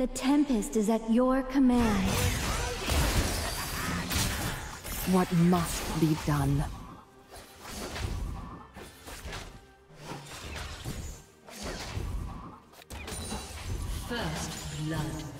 The Tempest is at your command. What must be done? First blood.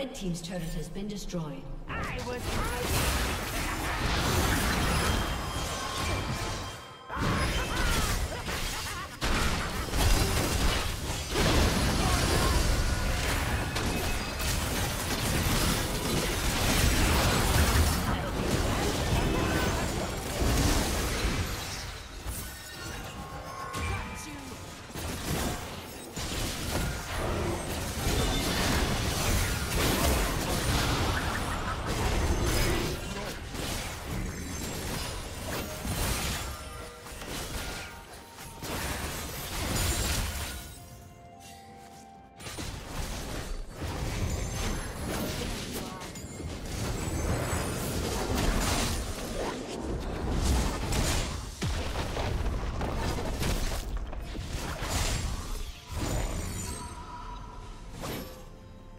Red Team's turret has been destroyed. I was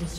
Has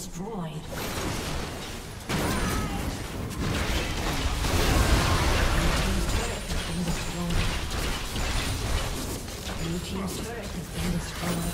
destroyed. team's turret has been destroyed.